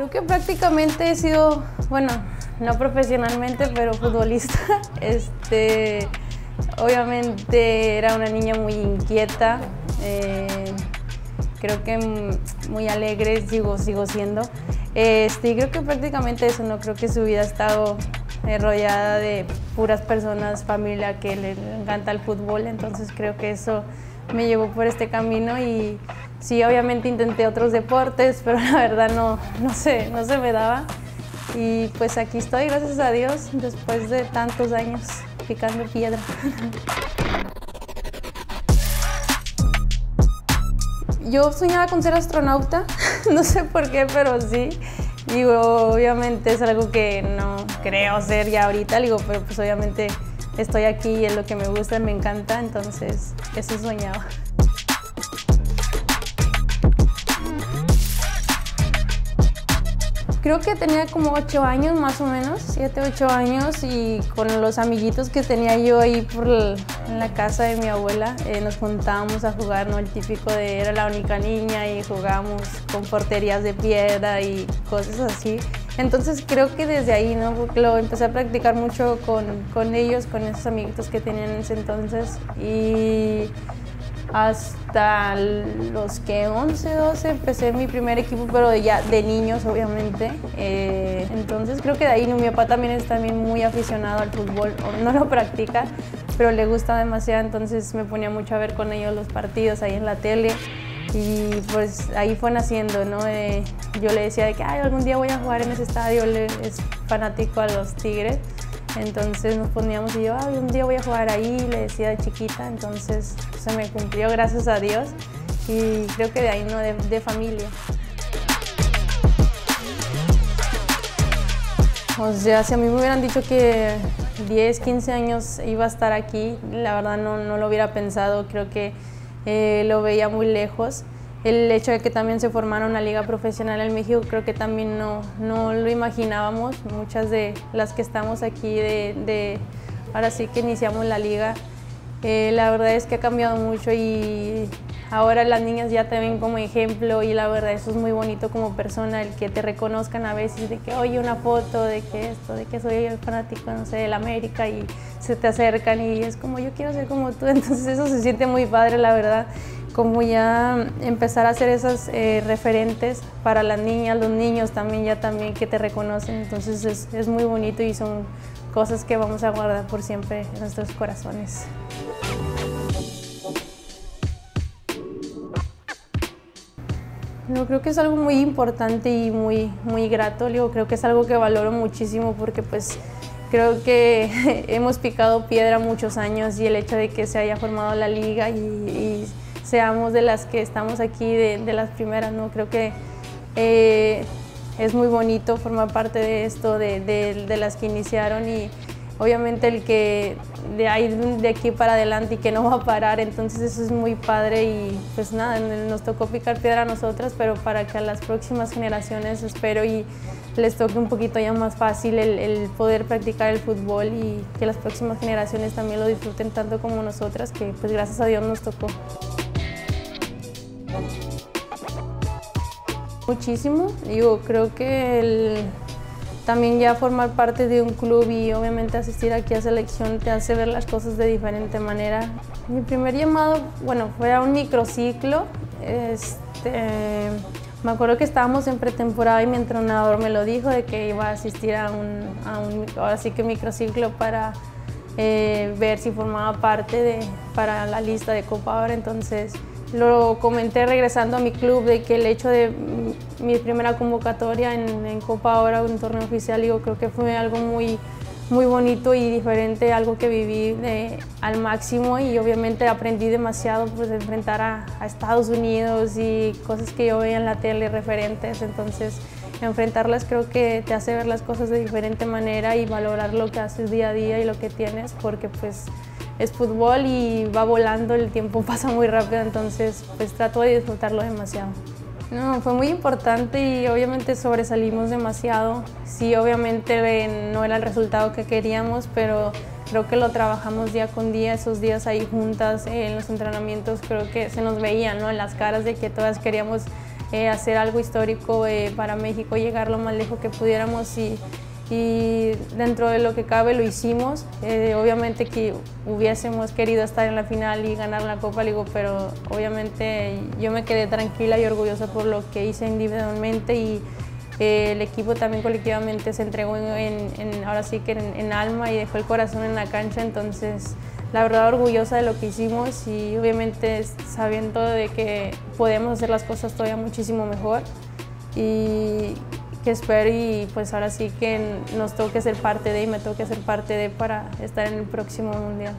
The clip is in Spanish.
Creo que prácticamente he sido, bueno, no profesionalmente, pero futbolista. Este, obviamente era una niña muy inquieta, eh, creo que muy alegre, sigo, sigo siendo. Este, creo que prácticamente eso, no creo que su vida ha estado rodeada de puras personas, familia que le encanta el fútbol, entonces creo que eso me llevó por este camino y sí, obviamente intenté otros deportes, pero la verdad no, no sé, no se me daba. Y pues aquí estoy, gracias a Dios, después de tantos años picando piedra. Yo soñaba con ser astronauta, no sé por qué, pero sí. Digo, obviamente es algo que no creo ser ya ahorita, digo, pero pues obviamente estoy aquí y es lo que me gusta, me encanta, entonces eso soñaba. Creo que tenía como 8 años más o menos, 7, 8 años y con los amiguitos que tenía yo ahí por en la casa de mi abuela eh, nos juntábamos a jugar, ¿no? El típico de era la única niña y jugábamos con porterías de piedra y cosas así. Entonces creo que desde ahí, ¿no? Porque lo empecé a practicar mucho con, con ellos, con esos amiguitos que tenían en ese entonces y hasta los que 11, 12 empecé mi primer equipo, pero ya de niños obviamente. Eh, entonces creo que de ahí mi papá también es también muy aficionado al fútbol, no lo practica, pero le gusta demasiado, entonces me ponía mucho a ver con ellos los partidos ahí en la tele. Y pues ahí fue naciendo, ¿no? yo le decía de que algún día voy a jugar en ese estadio, él es fanático a los Tigres. Entonces nos poníamos y yo, un día voy a jugar ahí, le decía de chiquita, entonces se me cumplió gracias a Dios y creo que de ahí no, de, familia. O sea, si a mí me hubieran dicho que 10, 15 años iba a estar aquí, la verdad no, no lo hubiera pensado, creo que eh, lo veía muy lejos el hecho de que también se formara una liga profesional en México, creo que también no, no lo imaginábamos. Muchas de las que estamos aquí, de, ahora sí que iniciamos la liga, eh, la verdad es que ha cambiado mucho y ahora las niñas ya te ven como ejemplo y la verdad eso es muy bonito como persona, el que te reconozcan a veces de que oye una foto, de que esto, de que soy fanático, no sé, del América y se te acercan y es como yo quiero ser como tú, entonces eso se siente muy padre la verdad como ya empezar a hacer esas eh, referentes para las niñas, los niños también ya también que te reconocen, entonces es, es, muy bonito y son cosas que vamos a guardar por siempre en nuestros corazones. Yo creo que es algo muy importante y muy, muy grato, Digo, creo que es algo que valoro muchísimo porque pues creo que hemos picado piedra muchos años y el hecho de que se haya formado la liga y seamos de las que estamos aquí, de, las primeras, ¿no? Creo que eh, es muy bonito formar parte de esto, de, las que iniciaron y obviamente el que de ahí de aquí para adelante y que no va a parar, entonces eso es muy padre y pues nada, nos tocó picar piedra a nosotras, pero para que a las próximas generaciones espero y les toque un poquito ya más fácil el, poder practicar el fútbol y que las próximas generaciones también lo disfruten tanto como nosotras, que pues gracias a Dios nos tocó. Muchísimo, digo, creo que también ya formar parte de un club y obviamente asistir aquí a selección te hace ver las cosas de diferente manera. Mi primer llamado, bueno, fue a un microciclo. Este, me acuerdo que estábamos en pretemporada y mi entrenador me lo dijo de que iba a asistir a un, ahora sí que microciclo para eh, ver si formaba parte de, para la lista de Copa Oro. Entonces, lo comenté regresando a mi club de que el hecho de mi primera convocatoria en, Copa ahora, un torneo oficial, digo, creo que fue algo muy, muy bonito y diferente, algo que viví al máximo y obviamente aprendí demasiado pues, de enfrentar a, a, Estados Unidos y cosas que yo veía en la tele referentes, entonces enfrentarlas creo que te hace ver las cosas de diferente manera y valorar lo que haces día a día y lo que tienes porque pues es fútbol y va volando, el tiempo pasa muy rápido, entonces pues trato de disfrutarlo demasiado. No, fue muy importante y obviamente sobresalimos demasiado. Sí, obviamente no era el resultado que queríamos, pero creo que lo trabajamos día con día, esos días ahí juntas en los entrenamientos, creo que se nos veían ¿no? en las caras de que todas queríamos eh, hacer algo histórico eh, para México, llegar lo más lejos que pudiéramos y, y dentro de lo que cabe lo hicimos. Eh, obviamente que hubiésemos querido estar en la final y ganar la Copa, digo, pero obviamente yo me quedé tranquila y orgullosa por lo que hice individualmente y el equipo también colectivamente se entregó en, ahora sí que en, alma y dejó el corazón en la cancha, entonces la verdad orgullosa de lo que hicimos y obviamente sabiendo de que podemos hacer las cosas todavía muchísimo mejor y que espero y pues ahora sí que nos toque ser parte de y me toque ser parte de para estar en el próximo mundial.